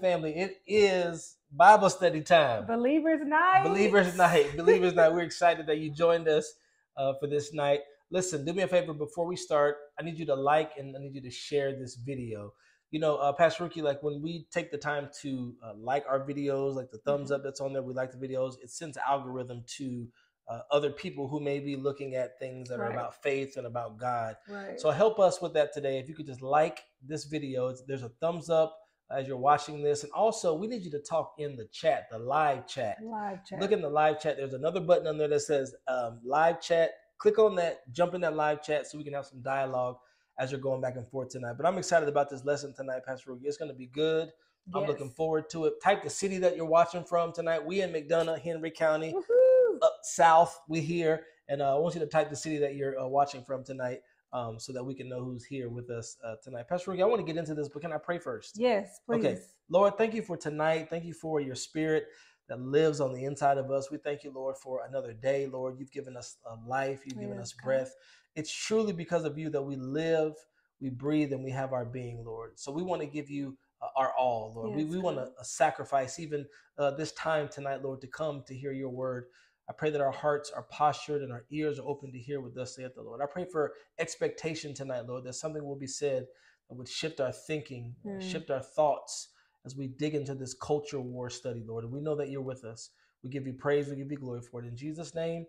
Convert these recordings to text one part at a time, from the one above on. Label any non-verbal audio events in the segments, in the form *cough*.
family. It is Bible study time. Believers night. Believers night. Believers night. We're excited that you joined us uh, for this night. Listen, do me a favor before we start. I need you to like and I need you to share this video. You know, uh, Pastor Rookie, like when we take the time to uh, like our videos, like the thumbs up that's on there, we like the videos. It sends algorithm to uh, other people who may be looking at things that Right. are about faith and about God. Right. So help us with that today. If you could just like this video, it's, there's a thumbs up as you're watching this, and also we need you to talk in the chat, the live chat. live chat. Look in the live chat. There's another button on there that says um, live chat. Click on that, jump in that live chat so we can have some dialogue as you're going back and forth tonight. But I'm excited about this lesson tonight, Pastor Rugi. It's going to be good. I'm looking forward to it. Type the city that you're watching from tonight. We in McDonough, Henry County Woohoo. up south. We here, and uh, I want you to type the city that you're uh, watching from tonight, um, so that we can know who's here with us uh, tonight. Pastor Ricky, I want to get into this, but can I pray first? Yes, please. Okay. Lord, thank you for tonight. Thank you for your Spirit that lives on the inside of us. We thank you, Lord, for another day. Lord, you've given us a life. You've given Yes, us God. breath. It's truly because of you that we live, we breathe, and we have our being, Lord. So we want to give you uh, our all, Lord. we Yes, we want to uh, sacrifice even uh, this time tonight, Lord, to come to hear your word. I pray that our hearts are postured and our ears are open to hear what thus saith the Lord. I pray for expectation tonight, Lord, that something will be said that would shift our thinking, Mm. shift our thoughts as we dig into this culture war study, Lord. And we know that you're with us. We give you praise, we give you glory for it. In Jesus' name,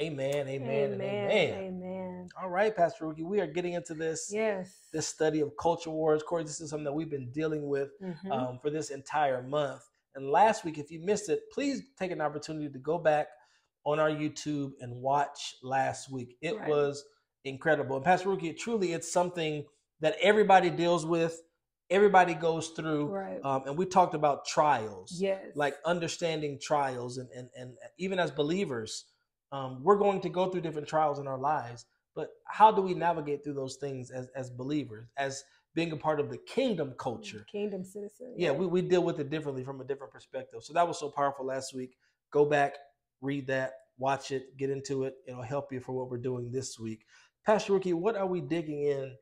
amen, amen, and amen. Amen. All right, Pastor Rookie, we are getting into this Yes. this study of culture wars. Corey, this is something that we've been dealing with Mhm. um, for this entire month. And last week, if you missed it, please take an opportunity to go back on our YouTube and watch last week. It Right. was incredible. And Pastor Rookie, truly, it's something that everybody deals with, everybody goes through. right. Um, and we talked about trials, yes. like understanding trials. And, and, and even as believers, um, we're going to go through different trials in our lives. But how do we navigate through those things as, as believers, as being a part of the kingdom culture? Kingdom citizen. yeah, we, we deal with it differently from a different perspective. So that was so powerful last week. Go back, read that, watch it, get into it. It'll help you for what we're doing this week. Pastor Rookie, what are we digging in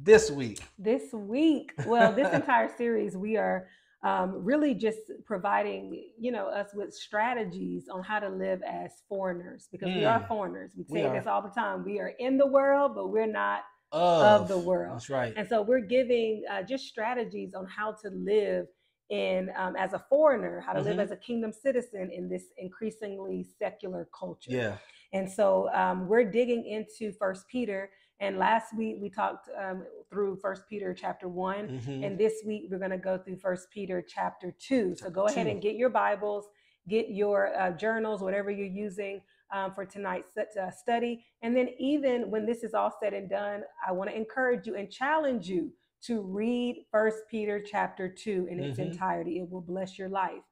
this week? this week well this *laughs* entire series we are um, really just providing you know us with strategies on how to live as foreigners because we are Mm. foreigners we We say are. this all the time we are in the world but we're not Of the world. That's right. and so we're giving uh, just strategies on how to live in um, as a foreigner how to live Mhm. as a kingdom citizen in this increasingly secular culture Yeah. and so um, we're digging into First Peter. And last week we talked um, through First Peter chapter one, Mhm. and this week we're going to go through First Peter chapter two. So go ahead and get your Bibles, get your uh, journals, whatever you're using um, for tonight's uh, study. And then even when this is all said and done, I want to encourage you and challenge you to read First Peter chapter two in its Mhm. entirety. It will bless your life.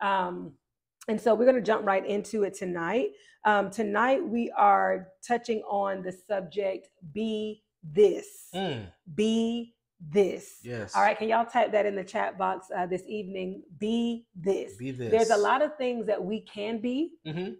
Um, and so we're going to jump right into it tonight. Um, tonight we are touching on the subject "Be This." Mm, Be this. yes. All right, can y'all type that in the chat box uh, this evening? Be this. Be this. There's a lot of things that we can be, Mhm.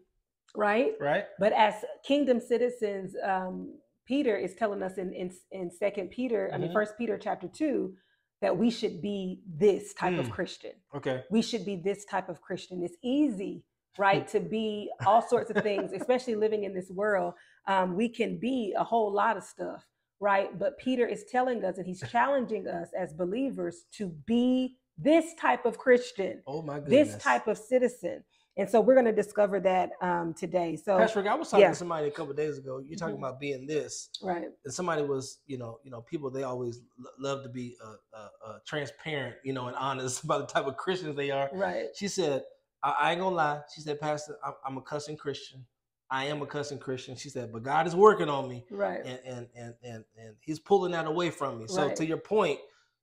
right? Right. But as kingdom citizens, um, Peter is telling us in in, in Second Peter, I mean Mhm. First Peter chapter two, that we should be this type of Mm. Christian. Okay. We should be this type of Christian. It's easy, right, to be all sorts of things, especially living in this world. Um, we can be a whole lot of stuff, right? But Peter is telling us, and he's challenging us as believers to be this type of Christian, Oh my goodness. this type of citizen. And so we're going to discover that um, today. So, Pastor Rick, I was talking yeah. to somebody a couple days ago. You're talking Mhm. about being this, right, and somebody was, you know, you know, people they always lo- love to be uh, uh, uh, transparent, you know, and honest *laughs* about the type of Christians they are. right, She said, I, I ain't gonna lie. She said, Pastor, I'm, I'm a cussing Christian. I am a cussing Christian. She said, but God is working on me, right, and and and and, and He's pulling that away from me. So Right. to your point,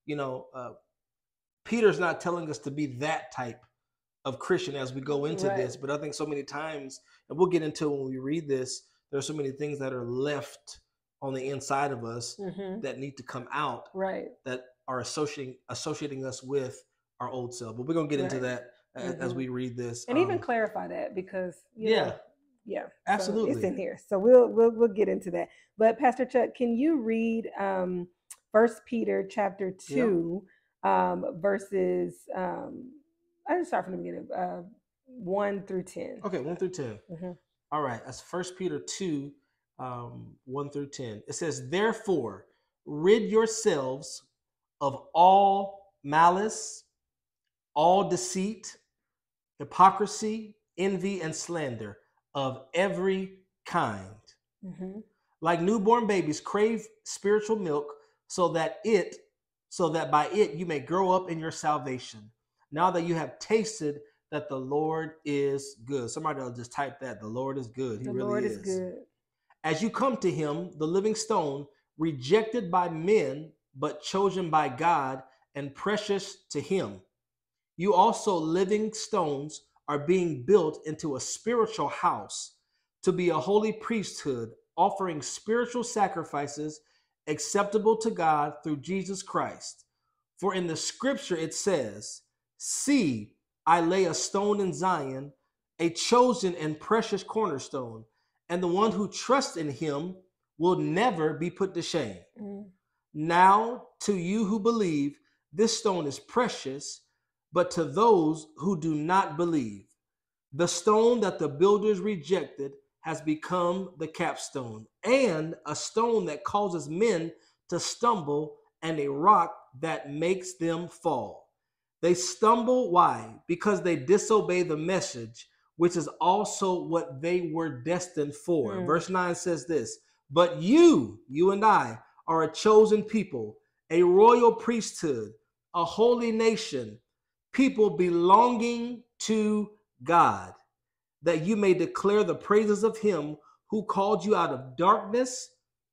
you know, uh, Peter's not telling us to be that type of Christian as we go into Right. this, but I think so many times, and we'll get into when we read this. there are so many things that are left on the inside of us hmm that need to come out right, that are associating associating us with our old self. But we're gonna get into Right. that a- as we read this. and even Um, clarify that because you yeah, know, yeah, so absolutely. it's in here. So we'll we'll we'll get into that. But Pastor Chuck, can you read um, First Peter chapter two, um, verses. Um, I just start from the beginning. Uh, one through ten. Okay, one through 10 Mhm. All right, that's First Peter two, um, one through ten. It says, "Therefore, rid yourselves of all malice, all deceit, hypocrisy, envy, and slander of every kind." Mhm. like newborn babies crave spiritual milk so that it so that by it you may grow up in your salvation now that you have tasted that the lord is good somebody will just type that the lord is good he The really Lord is, is good. as you come to him the living stone rejected by men but chosen by god and precious to him you also living stones are being built into a spiritual house to be a holy priesthood, offering spiritual sacrifices acceptable to God through Jesus Christ. For in the scripture it says, See, I lay a stone in Zion, a chosen and precious cornerstone, and the one who trusts in him will never be put to shame. Mm. Now, to you who believe, this stone is precious, but to those who do not believe, the stone that the builders rejected has become the capstone, and a stone that causes men to stumble, and a rock that makes them fall. They stumble, why? Because they disobey the message, which is also what they were destined for. Hmm. Verse 9 says this But you, you and I, are a chosen people, a royal priesthood, a holy nation, people belonging to God, that you may declare the praises of him who called you out of darkness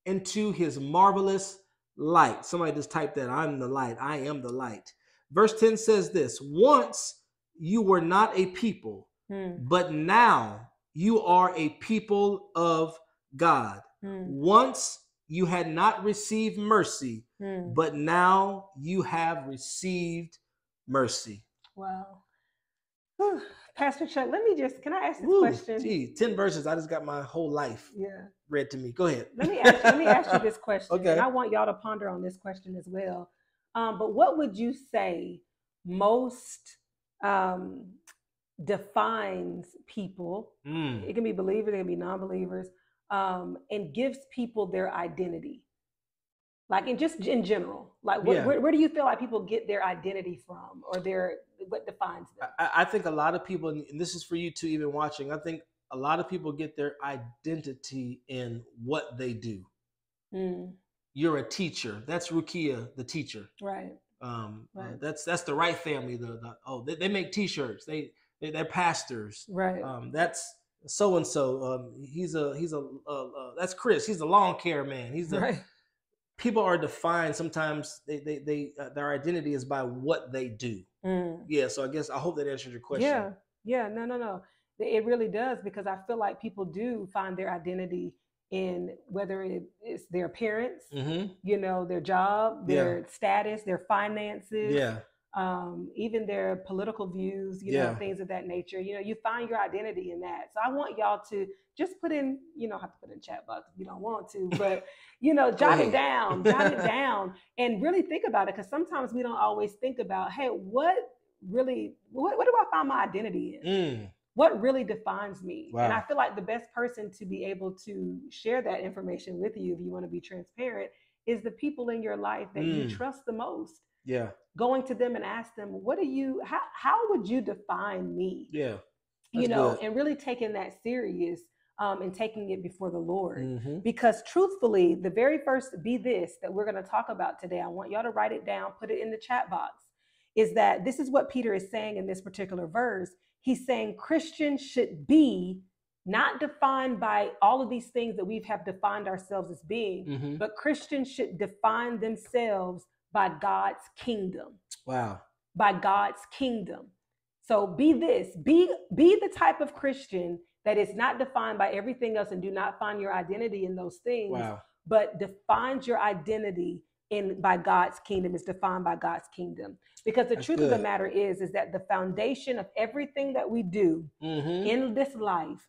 into his marvelous light. Somebody just type that I'm the light, I am the light. Verse 10 says this Once you were not a people, Mm. but now you are a people of God. Mm. Once you had not received mercy, Mm. but now you have received mercy. Wow. Whew. Pastor Chuck, let me just, can I ask this Woo, question? Gee, 10 verses. I just got my whole life Yeah. read to me. Go ahead. Let me ask, let me ask you this *laughs* question. Okay. And I want y'all to ponder on this question as well. Um, but what would you say most um, defines people? Mm. It can be believers, it can be non-believers, um, and gives people their identity. Like in just in general, like what, Yeah. where, where do you feel like people get their identity from, or their what defines them? I, I think a lot of people, and this is for you too, even watching, I think a lot of people get their identity in what they do. Mm, You're a teacher. That's Rukiya, the teacher. right. Um, uh, Right. that's that's the right family. The, the oh, they, they make T-shirts. They, they they're pastors. Right. Um, that's so and so. Um, he's a he's a uh, uh, that's Chris. He's a lawn care man. He's the right. people are defined sometimes. They they they uh, their identity is by what they do. Mm. Yeah. So I guess I hope that answers your question. Yeah, yeah, no, no, no. It really does because I feel like people do find their identity in whether it is their appearance, Mm-hmm. you know, their job, Yeah. their status, their finances, Yeah. um, even their political views, you Yeah. know, things of that nature. You know, you find your identity in that. So I want y'all to just put in, you don't have to put in chat box if you don't want to, *laughs* but you know, jot it down, *laughs* jot it down, and really think about it because sometimes we don't always think about, hey, what really, what, what do I find my identity in? Mm. What really defines me and i feel like the best person to be able to share that information with you if you want to be transparent is the people in your life that you Mm. trust the most Yeah. going to them and ask them what do you how, how would you define me Yeah. you know good. and really taking that serious um, and taking it before the lord Mm-hmm. because truthfully the very first be this that we're going to talk about today i want y'all to write it down put it in the chat box is that this is what peter is saying in this particular verse he's saying christians should be not defined by all of these things that we have defined ourselves as being Mm-hmm. but christians should define themselves by god's kingdom Wow. by God's kingdom. So be this, be be the type of Christian that is not defined by everything else and do not find your identity in those things, Wow. but defines your identity in by God's kingdom is defined by God's kingdom. Because the That's truth of the matter is is that the foundation of everything that we do Mm-hmm. in this life,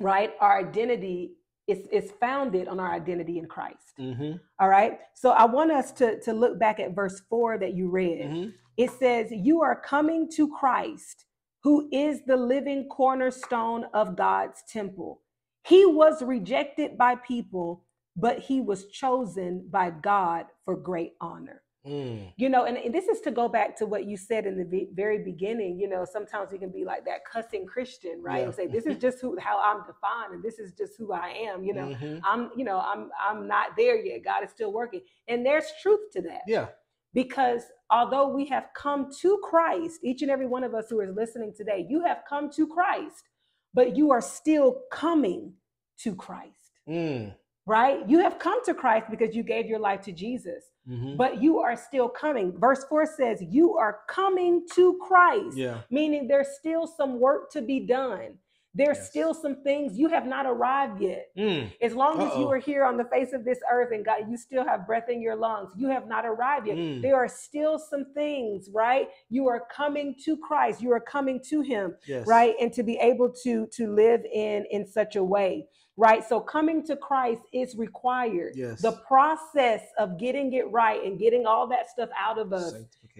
right? Our identity is is founded on our identity in Christ. Mm-hmm. All right. So I want us to, to look back at verse four that you read. Mm-hmm. It says, You are coming to Christ, who is the living cornerstone of God's temple. He was rejected by people, but he was chosen by God for great honor. Mm. You know, and, and this is to go back to what you said in the ve- very beginning. You know, sometimes we can be like that cussing Christian, right? Yeah. And say, This is just who how I'm defined, and this is just who I am. You know, Mhm. I'm, you know, I'm I'm not there yet. God is still working. And there's truth to that Yeah. because although we have come to Christ, each and every one of us who is listening today, you have come to Christ, but you are still coming to Christ, Mm. Right? You have come to Christ because you gave your life to Jesus, Mhm. but you are still coming. Verse 4 says, You are coming to Christ, Yeah. meaning there's still some work to be done. There's Yes. still some things you have not arrived yet. Mm. As long as you are here on the face of this earth and God, you still have breath in your lungs, you have not arrived yet. Mm. There are still some things, right? You are coming to Christ. You are coming to Him, Yes. right? And to be able to to live in in such a way, right? So coming to Christ is required. Yes. The process of getting it right and getting all that stuff out of us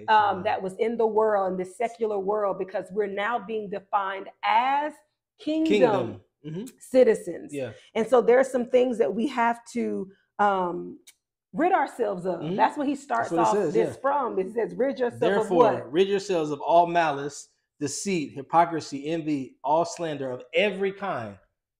um, that was in the world, in the secular world, because we're now being defined as kingdom, kingdom. hmm citizens. Yeah. And so there are some things that we have to um, rid ourselves of. Mhm. That's what he starts what off says, this yeah. from. It says, rid yourself of what? rid yourselves of all malice, deceit, hypocrisy, envy, all slander of every kind.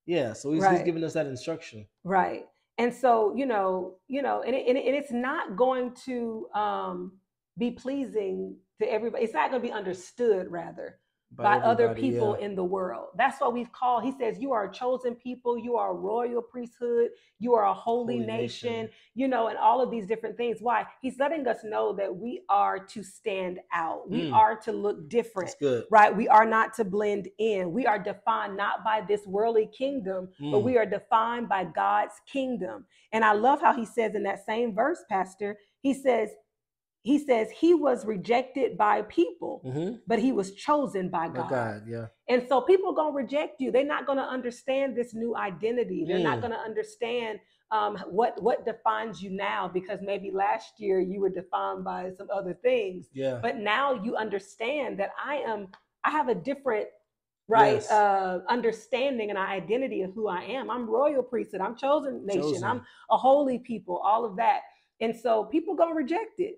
Yeah. So he's, he's giving us that instruction. Right. And so, you know, you know, and, it, and, it- and it's not going to um, be pleasing to everybody. It's not going to be understood, rather, by, other people yeah. in the world. That's what we've called. He says, You are a chosen people, you are a royal priesthood, you are a holy, Holy nation, nation. you know, and all of these different things. Why? He's letting us know that we are to stand out, we Mm. are to look different. Good. Right, we are not to blend in. We are defined not by this worldly kingdom, but Mm. we are defined by God's kingdom. And I love how he says in that same verse, Pastor, he says, he says he was rejected by people, Mhm. but he was chosen by God. God. Yeah. And so people are gonna reject you. They're not gonna understand this new identity. They're not Mm. gonna understand um, what what defines you now because maybe last year you were defined by some other things, Yeah. but now you understand that I am. I have a different right Yes. uh understanding and identity of who I am. I'm royal priesthood. I'm chosen nation. Chosen. I'm a holy people. All of that. And so people gonna reject it,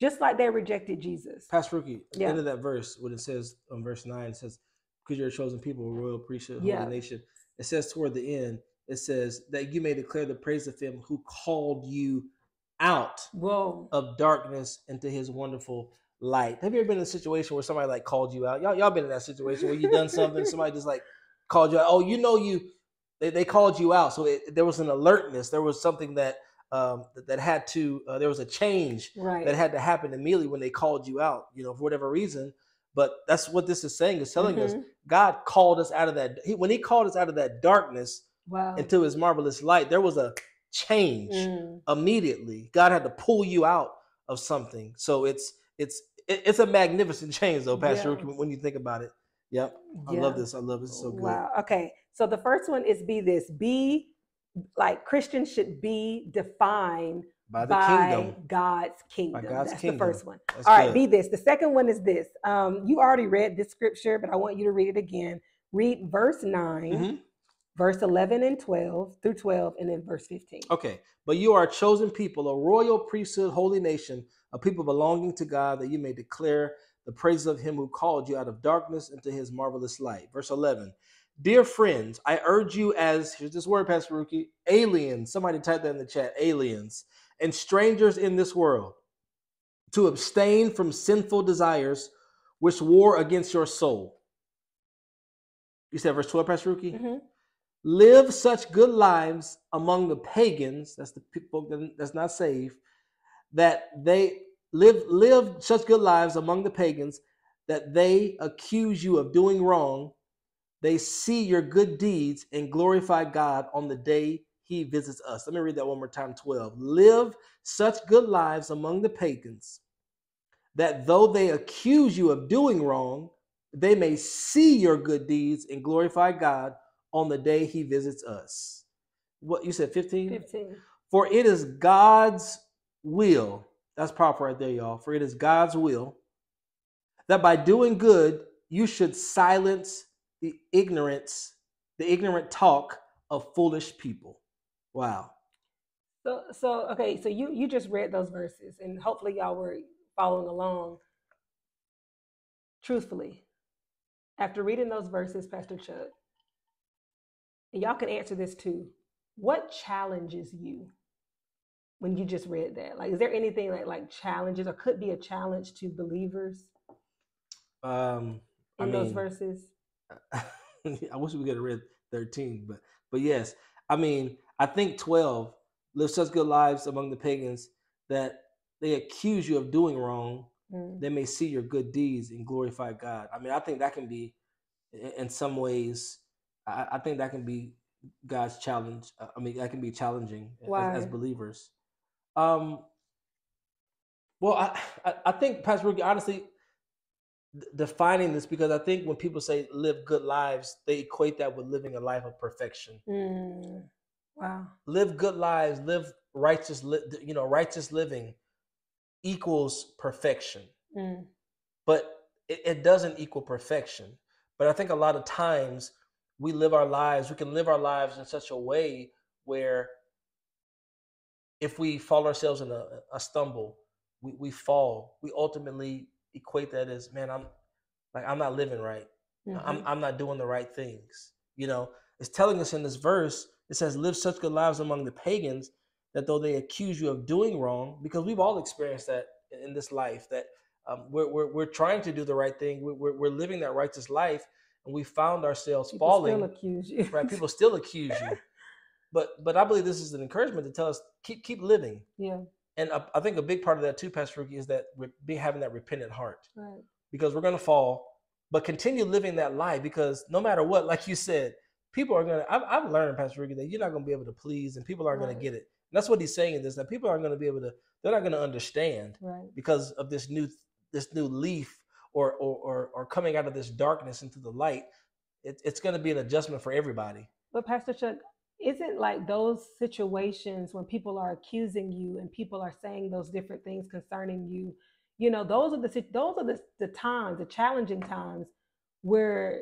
just like they rejected Jesus. Pastor Rookie, at the Yeah. end of that verse, when it says on verse 9, it says, Because you're a chosen people, a royal priesthood, holy Yeah. nation. It says toward the end, it says that you may declare the praise of him who called you out Whoa. of darkness into his wonderful light. Have you ever been in a situation where somebody like called you out? Y'all, y'all been in that situation where you done something, *laughs* somebody just like called you out. Oh, you know you they, they called you out. So it, there was an alertness. There was something that um that, that had to uh, there was a change Right. that had to happen immediately when they called you out, you know, for whatever reason. But that's what this is saying, is telling us Mhm. God called us out of that. He, when He called us out of that darkness Wow. into His marvelous light, there was a change Mm. immediately. God had to pull you out of something. So it's it's it's a magnificent change, though, Pastor. Yeah. When you think about it. Yep, I love this. I love this. It's so good. Wow. Okay. So the first one is be this. Be like Christians should be defined By the by kingdom. God's kingdom. God's That's kingdom. the first one. That's All right, good. be this. The second one is this. Um, you already read this scripture, but I want you to read it again. Read verse 9, Mhm. verse 11 and 12 through 12, and then verse 15. Okay, but you are a chosen people, a royal priesthood, holy nation, a people belonging to God, that you may declare the praises of him who called you out of darkness into his marvelous light. Verse 11. Dear friends, I urge you as, here's this word, Pastor Rookie, aliens, somebody type that in the chat, aliens, and strangers in this world, to abstain from sinful desires which war against your soul. You said verse 12, Pastor Rookie? Mhm. live such good lives among the pagans that's the people that's not saved that they live live such good lives among the pagans that they accuse you of doing wrong they see your good deeds and glorify god on the day he visits us let me read that one more time 12 live such good lives among the pagans that though they accuse you of doing wrong they may see your good deeds and glorify god on the day he visits us. what you said 15? 15. For it is God's will. That's proper right there, y'all. For it is God's will that by doing good you should silence the ignorance, the ignorant talk of foolish people. Wow. So so okay, so you you just read those verses and hopefully y'all were following along. Truthfully, after reading those verses, Pastor Chuck, and y'all can answer this too. What challenges you when you just read that? Like, is there anything that like challenges or could be a challenge to believers Um I in those verses? *laughs* I wish we could have read 13, but but yes, I mean, I think 12 live such good lives among the pagans that they accuse you of doing wrong. Mm, They may see your good deeds and glorify God. I mean, I think that can be, in some ways, I, I think that can be God's challenge. Uh, I mean, that can be challenging as, as believers. Um, well, I, I, I think Pastor Ricky, honestly, defining this because I think when people say live good lives, they equate that with living a life of perfection. mm, wow. Live good lives, live righteous, li- you know, righteous living equals perfection, Mm, but it, it doesn't equal perfection. But I think a lot of times we live our lives, we can live our lives in such a way where if we fall ourselves in a, a stumble, we, we fall. We ultimately equate that as, man, I'm like I'm not living right. I'm mhm. I'm not doing the right things. You know, it's telling us in this verse, it says, live such good lives among the pagans that though they accuse you of doing wrong, because we've all experienced that in this life, that um, we're, we're, we're trying to do the right thing, we're, we're, we're living that righteous life, and we found ourselves People falling. still accuse you. right? People still accuse you. *laughs* But but I believe this is an encouragement to tell us keep keep living. yeah, And I, I think a big part of that too, Pastor Ricky, is that re- be having that repentant heart right. because we're going to fall, but continue living that life because no matter what, like you said, people are going to. I've, I've learned, Pastor Ricky, that you're not going to be able to please, and people aren't gonna get it. And that's what he's saying in this that people aren't going to be able to. They're not going to understand Right. because of this new this new leaf or or or, or coming out of this darkness into the light. It, it's going to be an adjustment for everybody. But Pastor Chuck, isn't like those situations when people are accusing you and people are saying those different things concerning you, you know, those are the those are the, the times, the challenging times where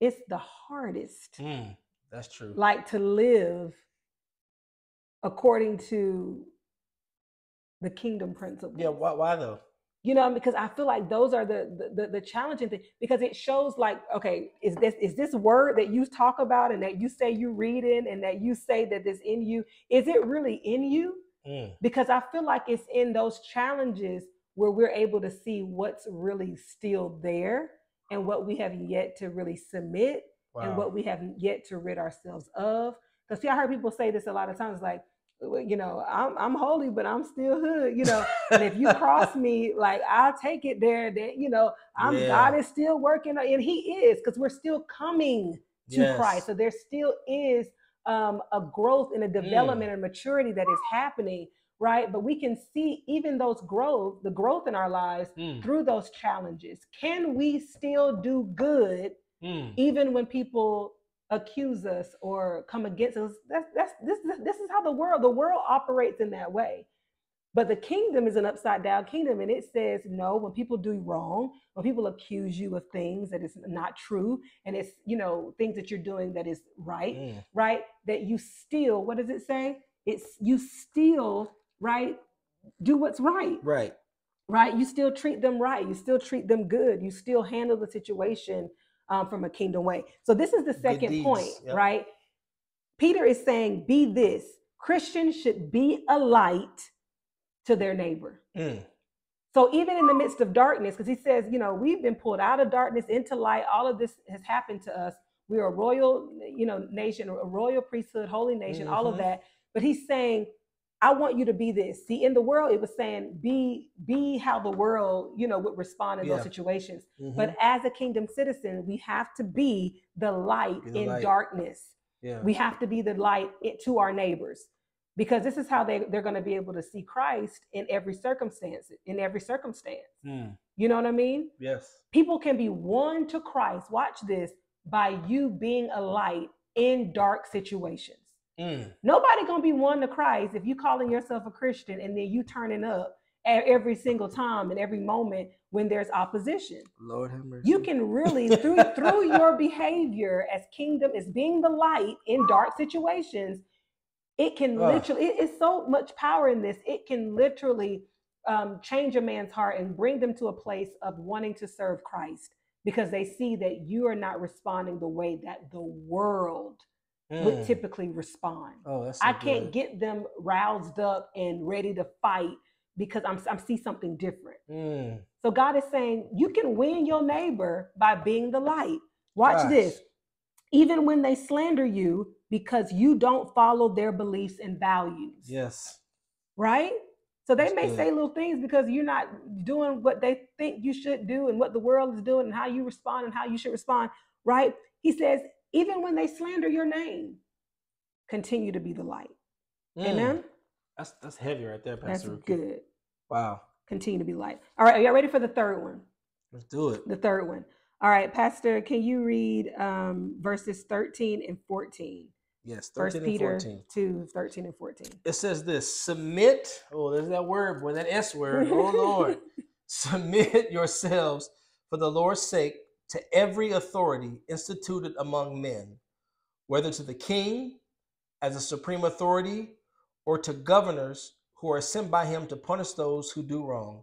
it's the hardest, Mm, that's true. like to live according to the kingdom principle Yeah, why, why though? You know because i feel like those are the, the the challenging thing because it shows like okay is this is this word that you talk about and that you say you read in and that you say that is in you is it really in you? Mm, because i feel like it's in those challenges where we're able to see what's really still there and what we have yet to really submit and what we have yet to rid ourselves of. Because see i heard people say this a lot of times like you know i'm, I'm holy but i'm still hood you know and if you *laughs* cross me, like I'll take it there. That you know, I'm Yeah. God is still working, and He is because we're still coming to Yes. Christ. So there still is um, a growth and a Mm. development and maturity that is happening, right? But we can see even those growth, the growth in our lives Mm, through those challenges. Can we still do good mm, even when people accuse us or come against us? That's that's this this is how the world the world operates in that way. But the kingdom is an upside down kingdom, and it says no. When people do wrong, when people accuse you of things that is not true, and it's you know things that you're doing that is right, mm. right? That you still, what does it say? It's you still right do what's right, Right. right? You still treat them right. You still treat them good. You still handle the situation um, from a kingdom way. So this is the second point, yep. right? Peter is saying, "Be this Christians should be a light to their neighbor." Mm, So even in the midst of darkness, because he says, you know, we've been pulled out of darkness into light. All of this has happened to us. We're a royal, you know, nation, a royal priesthood, holy nation, all of Mhm. that. But he's saying, I want you to be this. See, in the world, it was saying, be be how the world, you know, would respond in Yeah. those situations. mhm. But as a kingdom citizen, we have to be the light Be the in light. darkness. yeah. We have to be the light to our neighbors because this is how they, they're going to be able to see Christ in every circumstance, in every circumstance. Mm, You know what I mean? yes. People can be won to Christ, watch this, by you being a light in dark situations. Mm. Nobody gonna be one to Christ if you calling yourself a Christian and then you turning up at every single time and every moment when there's opposition. Lord have mercy. You can really through *laughs* through your behavior as kingdom as being the light in dark situations, it can Ugh. literally it is so much power in this. It can literally um, change a man's heart and bring them to a place of wanting to serve Christ because they see that you are not responding the way that the world would Mm. typically respond. Oh, that's so I can't get them roused up and ready to fight because I'm I see something different. Mm. So God is saying you can win your neighbor by being the light. Watch Gosh. this. Even when they slander you because you don't follow their beliefs and values. Yes. Right? So they That's may good. say little things because you're not doing what they think you should do and what the world is doing and how you respond and how you should respond. Right? He says, even when they slander your name, continue to be the light. Mm. Amen. That's that's heavy right there, That's Pastor. Ruki. good. Wow. Continue to be light. All right, are y'all ready for the third one? Let's do it. The third one. All right, Pastor, can you read um, verses 13 and 14? Yes. First 13 and Peter 14. 2, 13 and 14. It says this submit. Oh, there's that word, boy, that S word. Oh, Lord. *laughs* submit yourselves for the Lord's sake to every authority instituted among men, whether to the king as a supreme authority or to governors who are sent by him to punish those who do wrong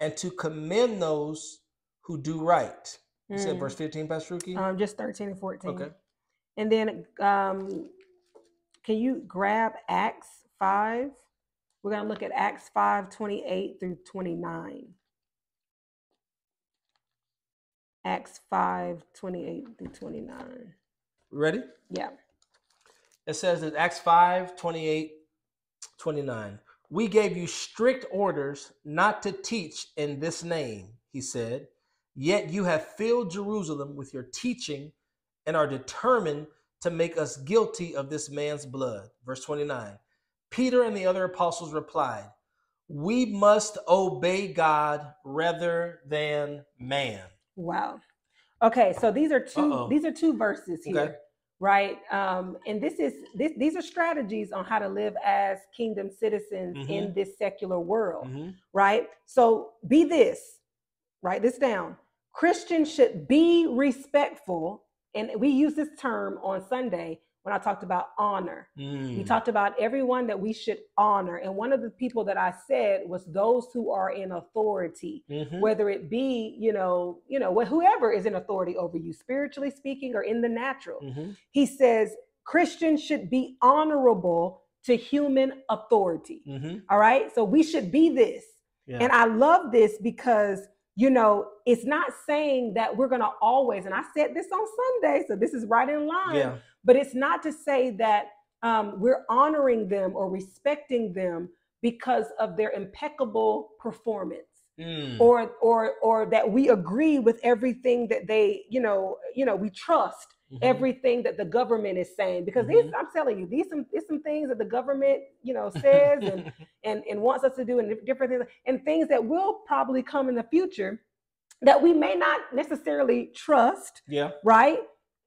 and to commend those who do right. You said Mm. verse 15, Pastor Ruki? Um, just 13 and 14. okay. And then um, can you grab Acts 5? We're going to look at Acts 5, 28 through 29. Acts 5, 28 through 29. Ready? Yeah. It says in Acts 5 28, 29. We gave you strict orders not to teach in this name, he said. Yet you have filled Jerusalem with your teaching and are determined to make us guilty of this man's blood. Verse 29. Peter and the other apostles replied, We must obey God rather than man. Wow. Okay, so these are 2 Uh-oh. these are two verses here, Okay. right? Um, and this is this these are strategies on how to live as kingdom citizens in this secular world, Mhm. right? So be this, write this down. Christians should be respectful, and we use this term on Sunday when I talked about honor. We Mm. talked about everyone that we should honor, and one of the people that I said was those who are in authority Mhm. whether it be you know you know wh- whoever is in authority over you spiritually speaking or in the natural Mhm. he says christians should be honorable to human authority Mhm. all right so we should be this Yeah. and i love this because you know it's not saying that we're going to always and i said this on sunday so this is right in line yeah. But it's not to say that um, we're honoring them or respecting them because of their impeccable performance Mm. or or or that we agree with everything that they you know you know we trust Mhm. everything that the government is saying because these i'm telling you these some these some things that the government you know says and *laughs* and and wants us to do and different things and things that will probably come in the future that we may not necessarily trust yeah. right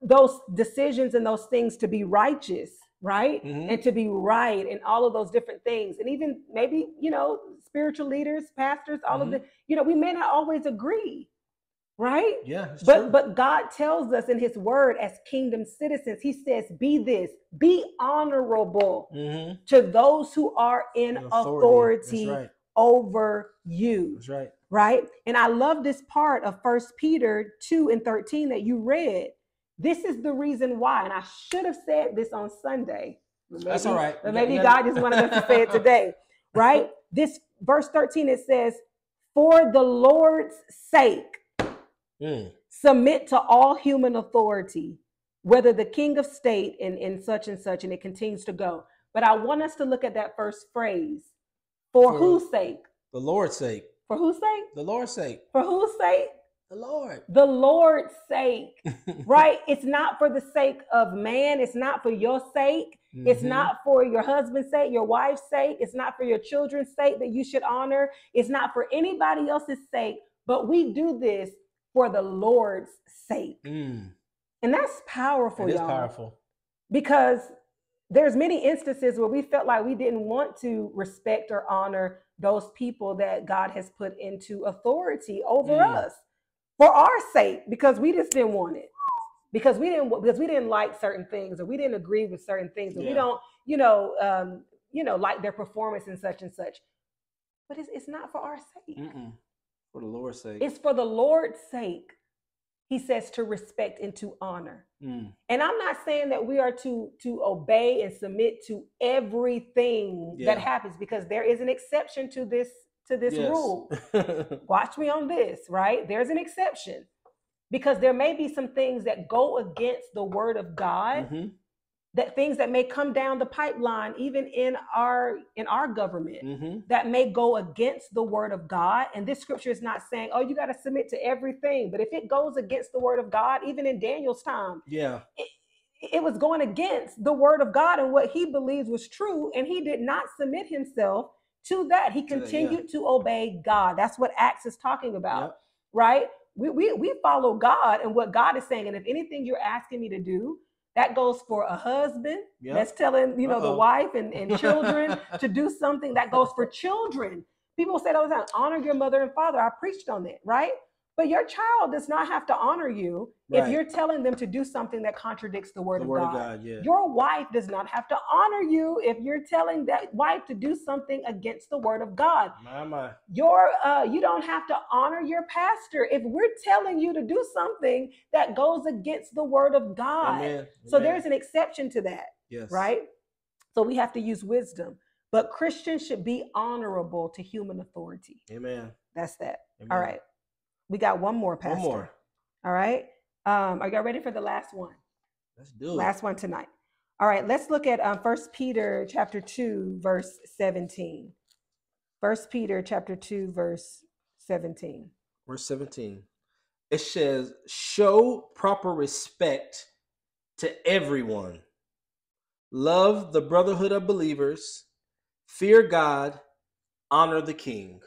those decisions and those things to be righteous right Mhm. and to be right and all of those different things and even maybe you know spiritual leaders pastors all of Mhm. the you know we may not always agree right Yeah. But true. but god tells us in his word as kingdom citizens he says be this be honorable Mhm. to those who are in authority, That's right. over you That's right. right? And I love this part of First Peter 2 and 13 that you read. This is the reason why, and I should have said this on Sunday. but That's maybe- all right. But maybe God just wanted us to say it today, *laughs* right? This verse 13 it says, For the Lord's sake, Mm. submit to all human authority, whether the king of state and, and such and such, and it continues to go. But I want us to look at that first phrase. For For- whose sake? The Lord's sake. For whose sake? The Lord's sake. For whose sake? The Lord. the Lord's sake, *laughs* right? It's not for the sake of man. It's not for your sake. It's Mhm. not for your husband's sake, your wife's sake. It's not for your children's sake that you should honor. It's not for anybody else's sake, but we do this for the Lord's sake. Mm. And that's powerful, It y'all. powerful. Because there's many instances where we felt like we didn't want to respect or honor those people that God has put into authority over Mm. us for our sake because we just didn't want it because we didn't because we didn't like certain things or we didn't agree with certain things or we don't you know um you know like their performance and such and such but it's, it's not for our sake Mm-mm. For the Lord's sake. it's for the lord's sake he says to respect and to honor Mm. and i'm not saying that we are to to obey and submit to everything Yeah. that happens because there is an exception to this to this Yes. rule *laughs* watch me on this, right? There's an exception because there may be some things that go against the word of God, Mhm. that things that may come down the pipeline even in our in our government Mhm. that may go against the word of God. And this scripture is not saying, "Oh, you got to submit to everything." But if it goes against the word of God, even in Daniel's time, Yeah. it was going against the word of God and what he believes was true, and he did not submit himself to that. He To that, yeah. continued to obey God. That's what Acts is talking about, Yep. right? We, we we follow God and what God is saying. And if anything you're asking me to do, that goes for a husband Yep. that's telling you know the Uh-oh. wife and, and *laughs* children to do something that goes for children. People say all the time, honor your mother and father. I preached on that, right? But your child does not have to honor you if you're telling them to do something that contradicts the word, the of, word God. of God. Yeah. Your wife does not have to honor you if you're telling that wife to do something against the word of God. my my. Your uh, you don't have to honor your pastor if we're telling you to do something that goes against the word of God. Amen. So Amen. there's an exception to that, yes. right? So we have to use wisdom. But Christians should be honorable to human authority. Amen. That's that. Amen. All right. We got one more, Pastor. One more. All right. Um, are y'all ready for the last one? Let's do it. Last one tonight. All right, let's look at um, 1 Peter chapter 2, verse 17. 1 Peter chapter 2, verse 17. Verse 17. It says, show proper respect to everyone. Love the brotherhood of believers. Fear God. Honor the king.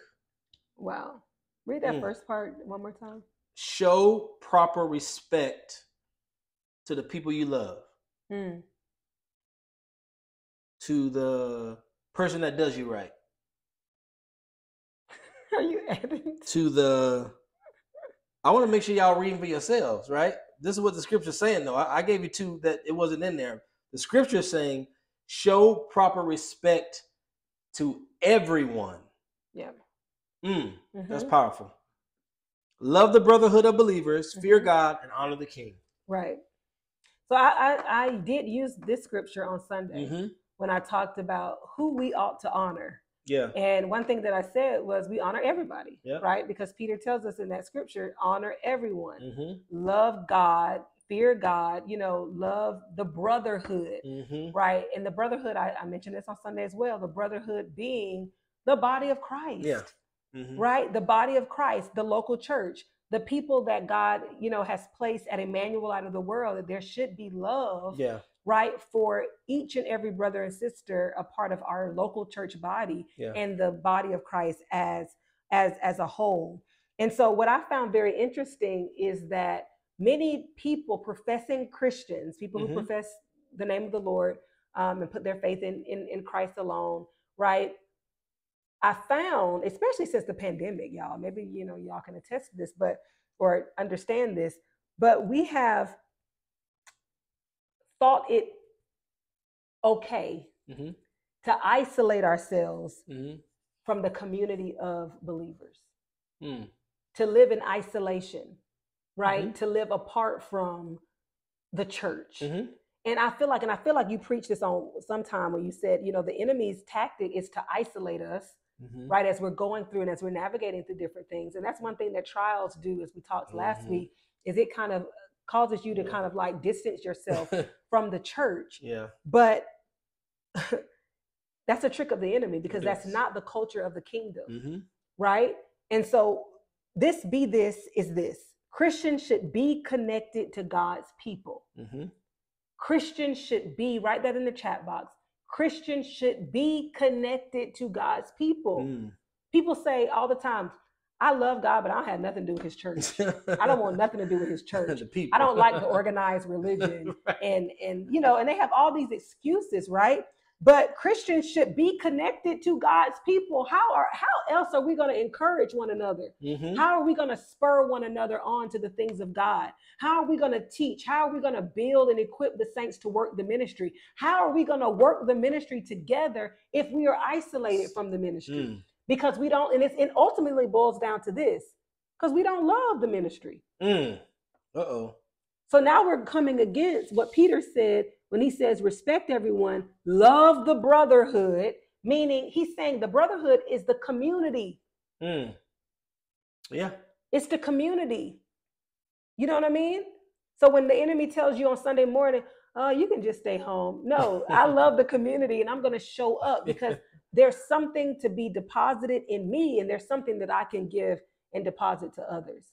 Wow. Read that Mm. first part one more time. Show proper respect to the people you love, Mm. to the person that does you right, *laughs* Are you adding? to the. I want to make sure y'all reading for yourselves, right? This is what the scripture's saying, though. I, I gave you two that it wasn't in there. The scripture is saying, show proper respect to everyone. Yeah. Mm, that's Mhm. powerful. Love the brotherhood of believers, fear Mhm. God, and honor the king. Right. So I, I, I did use this scripture on Sunday hmm when I talked about who we ought to honor. Yeah. And one thing that I said was we honor everybody, Yep. right? Because Peter tells us in that scripture, honor everyone. hmm love God, fear God, you know, love the brotherhood, hmm right? And the brotherhood, I, I mentioned this on Sunday as well, the brotherhood being the body of Christ, Yeah. Hmm right? The body of Christ, the local church, the people that God, you know, has placed at Emmanuel out of the world, that there should be love, Yeah. right? For each and every brother and sister, a part of our local church body Yeah. and the body of Christ as as as a whole. And so what I found very interesting is that many people professing Christians, people Mhm. who profess the name of the Lord um, and put their faith in, in in Christ alone, right? I found, especially since the pandemic, y'all, maybe you know y'all can attest to this, but or understand this, but we have thought it okay hmm to isolate ourselves hmm from the community of believers, Mm. to live in isolation, right? Mhm. To live apart from the church. hmm And I feel like, and I feel like you preached this on sometime when you said, you know, the enemy's tactic is to isolate us, hmm right, as we're going through and as we're navigating through different things. And that's one thing that trials do, as we talked last Mhm. week, is it kind of causes you to Yeah. kind of like distance yourself *laughs* from the church. yeah. But *laughs* that's a trick of the enemy because that's is. not the culture of the kingdom. hmm right? And so this be this is this. Christians should be connected to God's people. hmm Christians should be, write that in the chat box. Christians should be connected to God's people. Mm. People say all the time, I love God, but I don't have nothing to do with his church. I don't want nothing to do with his *laughs* church. I don't like the organized religion *laughs* Right. and and you know, and they have all these excuses, right? But Christians should be connected to God's people. How are how else are we going to encourage one another? Mhm. How are we going to spur one another on to the things of God? How are we going to teach? How are we going to build and equip the saints to work the ministry? How are we going to work the ministry together if we are isolated from the ministry? Mm. Because we don't, and it's, it ultimately boils down to this because we don't love the ministry. Mm. Uh oh. So now we're coming against what Peter said when he says, respect everyone, love the brotherhood, meaning he's saying the brotherhood is the community. Mm. Yeah. It's the community. You know what I mean? So when the enemy tells you on Sunday morning, oh, you can just stay home. No, I *laughs* love the community and I'm going to show up because *laughs* there's something to be deposited in me and there's something that I can give and deposit to others.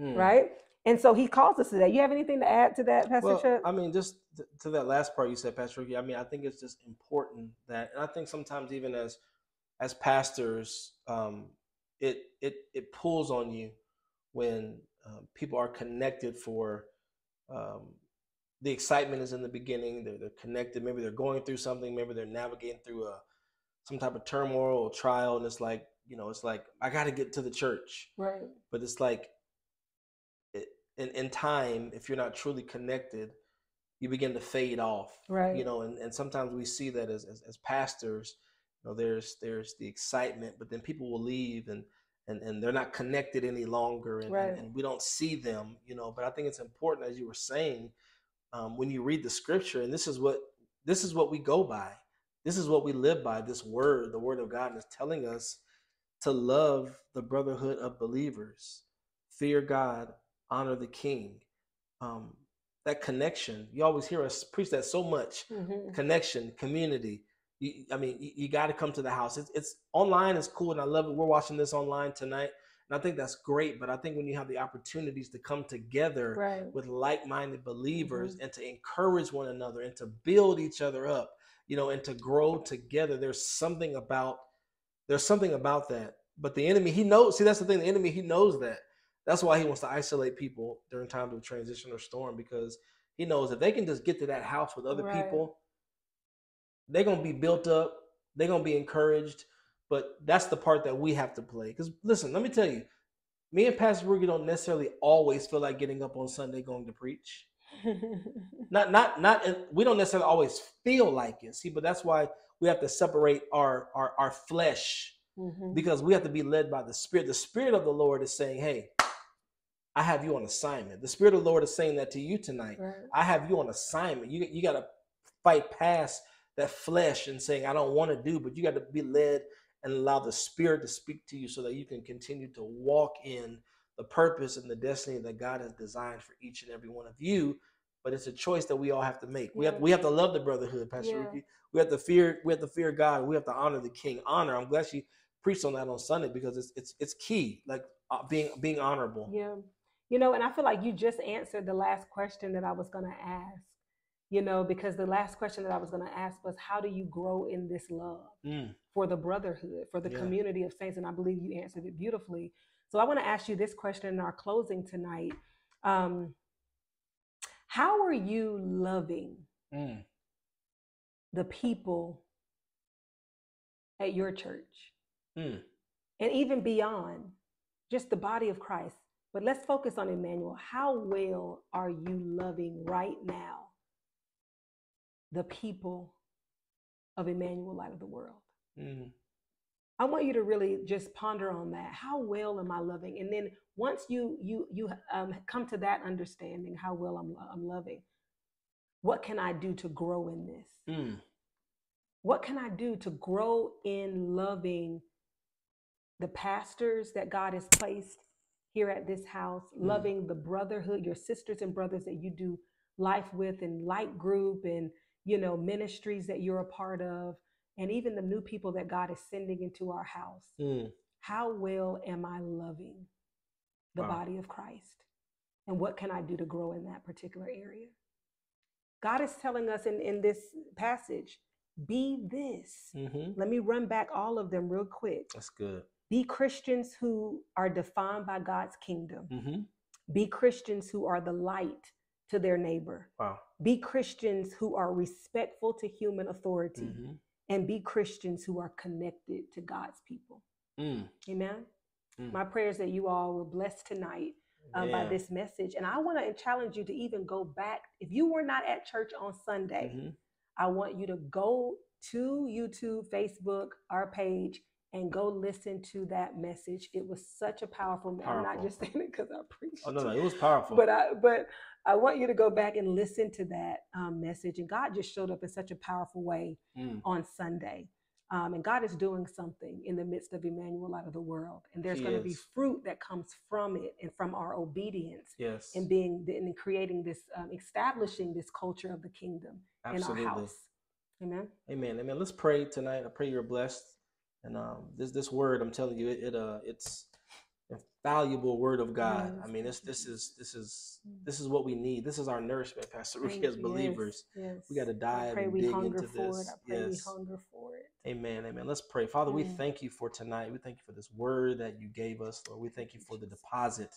Mm. Right. And so he calls us to that. You have anything to add to that, Pastor Well, Chuck? I mean, just to that last part you said, Pastor Ricky. I mean, I think it's just important that, and I think sometimes even as as pastors, um, it it it pulls on you when um, people are connected for um, the excitement is in the beginning. They're they're connected. Maybe they're going through something. Maybe they're navigating through a some type of turmoil or trial, and it's like you know, it's like I got to get to the church right. but it's like in, in time if you're not truly connected you begin to fade off Right. you know and, and sometimes we see that as, as, as pastors you know there's there's the excitement but then people will leave and and, and they're not connected any longer and, Right. and, and we don't see them you know but i think it's important as you were saying um, when you read the scripture and this is what this is what we go by this is what we live by this word the word of god is telling us to love the brotherhood of believers, fear God, honor the King. Um, that connection, you always hear us preach that so much. Mhm. Connection, community. You, I mean, you, you got to come to the house. It's, it's online is cool, and I love it. We're watching this online tonight, and I think that's great. But I think when you have the opportunities to come together Right. with like-minded believers and to encourage one another and to build each other up you know and to grow together there's something about there's something about that but the enemy he knows see that's the thing the enemy he knows that that's why he wants to isolate people during times of transition or storm because he knows if they can just get to that house with other Right. people they're going to be built up they're going to be encouraged but that's the part that we have to play because listen let me tell you me and pastor Ruger don't necessarily always feel like getting up on sunday going to preach *laughs* not not not we don't necessarily always feel like it see but that's why we have to separate our our, our flesh Mhm. because we have to be led by the spirit the spirit of the lord is saying hey i have you on assignment. The spirit of the lord is saying that to you tonight. Right. i have you on assignment. You, you got to fight past that flesh and saying i don't want to do but you got to be led and allow the spirit to speak to you so that you can continue to walk in the purpose and the destiny that god has designed for each and every one of you. But it's a choice that we all have to make. We have we have to love the brotherhood pastor Yeah. Ricky. we have to fear we have to fear god. We have to honor the king. Honor i'm glad she preached on that on sunday because it's it's it's key like uh, being being honorable. Yeah. You know, and I feel like you just answered the last question that I was going to ask, you know, because the last question that I was going to ask was, how do you grow in this love Mm, for the brotherhood, for the Yeah. community of saints? And I believe you answered it beautifully. So I want to ask you this question in our closing tonight. Um, how are you loving mm, the people at your church? mm. and even beyond just the body of Christ. But let's focus on Emmanuel. How well are you loving right now the people of Emmanuel, light of the world? Mm. I want you to really just ponder on that. How well am I loving? And then once you you you um, come to that understanding, how well I'm I'm loving, what can I do to grow in this? Mm. What can I do to grow in loving the pastors that God has placed here at this house, Mm. loving the brotherhood, your sisters and brothers that you do life with and light group and you know ministries that you're a part of and even the new people that God is sending into our house. Mm. How well am I loving the Wow. body of Christ? And what can I do to grow in that particular area? God is telling us in, in this passage, be this. hmm Let me run back all of them real quick. That's good. Be Christians who are defined by God's kingdom. Mm-hmm. Be Christians who are the light to their neighbor. Wow. Be Christians who are respectful to human authority. Mm-hmm. And be Christians who are connected to God's people. Mm. Amen. Mm. My prayers that you all were blessed tonight um, by this message. And I want to challenge you to even go back. If you were not at church on Sunday, Mhm. I want you to go to YouTube, Facebook, our page, and go listen to that message. It was such a powerful. me- I'm not just *laughs* saying it because I preached. Oh no, no, it, it was powerful. But I, but I want you to go back and listen to that um, message. And God just showed up in such a powerful way Mm. on Sunday. Um, and God is doing something in the midst of Emmanuel light of the world. And there's going to be fruit that comes from it and from our obedience Yes. and being and creating this, um, establishing this culture of the kingdom Absolutely. in our house. Amen. Amen. Amen. Let's pray tonight. I pray you're blessed. And um, this this word, I'm telling you, it, it uh it's a valuable word of God. I mean, this this is this is Mm. this is what we need. This is our nourishment, Pastor Ricky, as believers. Yes, yes. We got to dive and dig into this. Yes. we hunger for it. Amen. Amen. Let's pray. Father, we Mm. thank you for tonight. We thank you for this word that you gave us, Lord. We thank you for the deposit,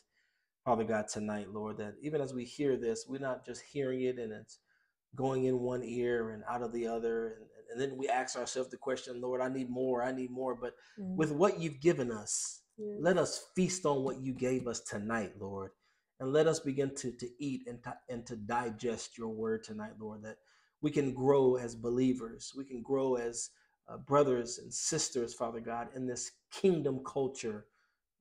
Father God, tonight, Lord, that even as we hear this, we're not just hearing it and it's going in one ear and out of the other. And, and then we ask ourselves the question, Lord, I need more, I need more. But Mm. with what you've given us, let us feast on what you gave us tonight, Lord. And let us begin to, to eat and to, and to digest your word tonight, Lord, that we can grow as believers. We can grow as uh, brothers and sisters, Father God, in this kingdom culture.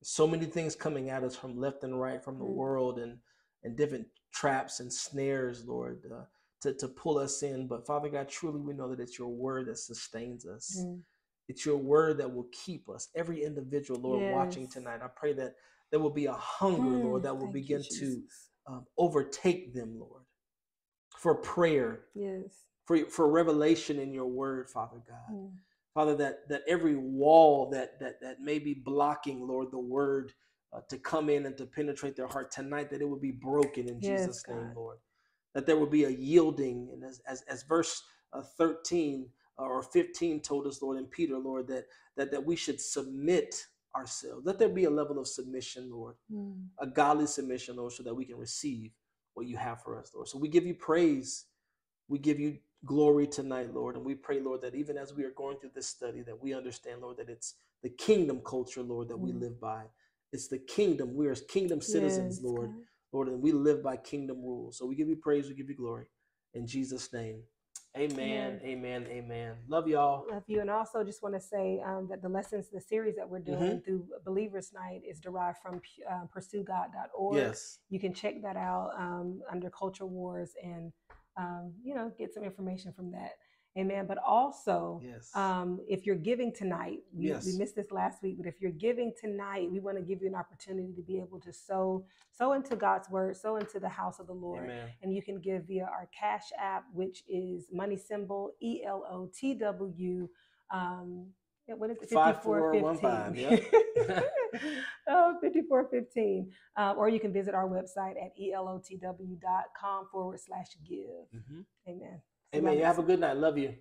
So many things coming at us from left and right, from the Mm. world, and, and different traps and snares, Lord, uh, to, to pull us in. But Father God, truly we know that it's your word that sustains us. Mm. It's your word that will keep us. Every individual, Lord, watching tonight, I pray that there will be a hunger, Lord, Mm. that will Thank you, begin to um, overtake them, Lord, for prayer, Yes. for, for revelation in your word, Father God. Mm. Father, that, that every wall that, that, that may be blocking, Lord, the word uh, to come in and to penetrate their heart tonight, that it would be broken in Yes, Jesus' name, God. Lord. That there would be a yielding. And as, as, as verse uh, 13 or 15 told us, Lord, and Peter, Lord, that, that, that we should submit ourselves. Let there be a level of submission, Lord, Mm. a godly submission, Lord, so that we can receive what you have for us, Lord. So we give you praise. We give you glory tonight, Lord. And we pray, Lord, that even as we are going through this study, that we understand, Lord, that it's the kingdom culture, Lord, that we Mm. live by. It's the kingdom. We are kingdom citizens, Yes, Lord, God. Lord, and we live by kingdom rules. So we give you praise, we give you glory. In Jesus' name. Amen. Amen. Amen. Love y'all. Love you. And also just want to say um, that the lessons, the series that we're doing Mm-hmm. through Believers Night is derived from uh, pursuegod.org. Yes. You can check that out um, under Culture Wars and, um, you know, get some information from that. Amen. But also, Yes. um, if you're giving tonight, we, Yes. we missed this last week, but if you're giving tonight, we want to give you an opportunity to be able to sow, sow into God's word, sow into the house of the Lord. Amen. And you can give via our Cash App, which is money symbol E L O T W. Um, yeah, what is it? 5415, 5415. *laughs* oh, 5415. Uh, or you can visit our website at elotw.com forward slash give. Mhm. Amen. Amen. You have a good night. Love you.